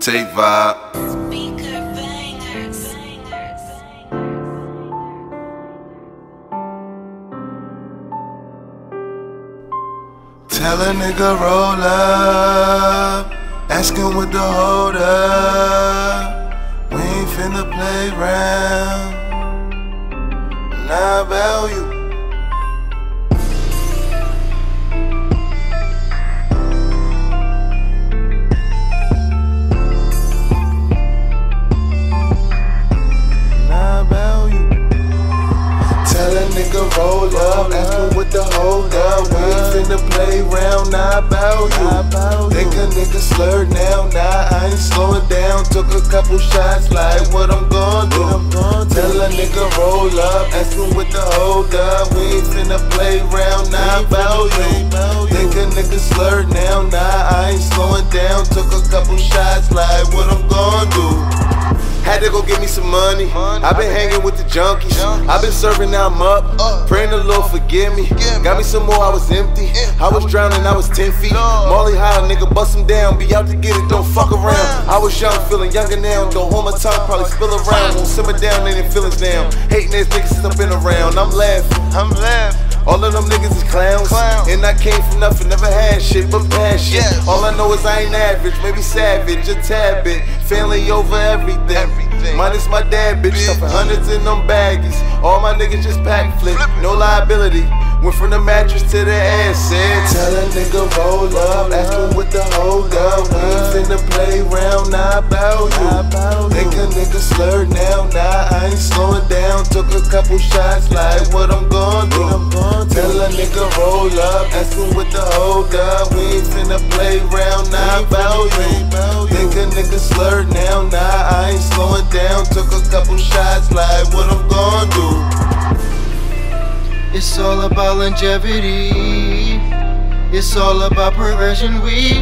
Tape vibe. Tell a nigga roll up. Ask him what the hold up. We ain't finna play round. Nah, value. Nah about you. Think a nigga slurred now, nah I ain't slowing down. Took a couple shots, like what I'm gon' do. Tell a nigga roll up, ask him what the hold up. We ain't finna play round, nah about you. Think a nigga slurred now, nah I ain't slowing down. Took a couple shots, like what I'm gon' do. Had to go get me some money. i been hanging with the junkies. i been serving, now I'm up. Uh. Praying the Lord forgive me. Got me some more, I was empty. I was drowning, I was 10 feet. Molly high, nigga, bust him down. Be out to get it, don't fuck around. I was young, feeling younger now. Go home, my tongue, probably spill around. Won't simmer down, any feelings down. Hating ass niggas since I've been around. I'm laughing. I'm laughing. All of them niggas is clowns. And I came from nothing, never had shit but passion. All I know is I ain't average, maybe savage, a tad bit. Family over everything. everything. Minus my dad, bitch, stuffing hundreds in them baggies. All my niggas just pack flip, no liability. Went from the mattress to the ass, said Tell a nigga roll up, ask him what the hold up We ain't finna play round, nah about you Think a nigga slurred now, nah I ain't slowing down Took a couple shots, like what I'm gon' do? Tell a nigga roll up, ask him what the hold up We ain't finna play round, nah about you. Think a nigga slurred now, nah I ain't slowing down. Took a couple shots, like what I'm gon' do? It's all about longevity. It's all about progression. We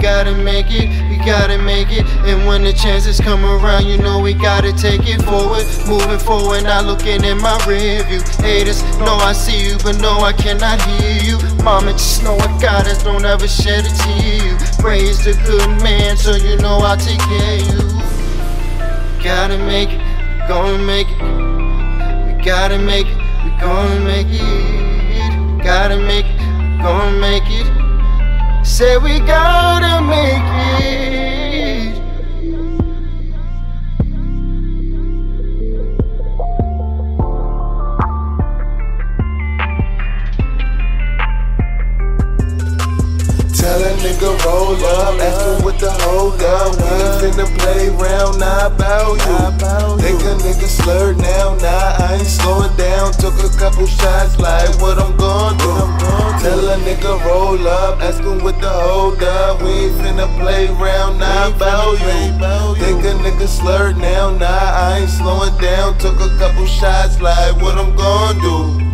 gotta make it, gotta make it. And when the chances come around, you know we gotta take it forward. Moving forward, not looking in my rear view. Haters know I see you, but no, I cannot hear you. Mama, just know I got us, don't ever shed a tear. Praise the good man, so you know I'll take care of you. Gotta make it, gonna make it. We gotta make it, we gonna make it. Gotta make it, gonna make it. Say we gotta make it. Nigga roll up, ask him what the hold up. We ain't finna play round, nah about you. Think a nigga slurred now, nah I ain't slowing down. Took a couple shots, like what I'm gon' do. Tell a nigga roll up, ask him what the hold up. We ain't finna play round, nah about you. Think a nigga slurred now, nah I ain't slowing down. Took a couple shots, like what I'm gon' do.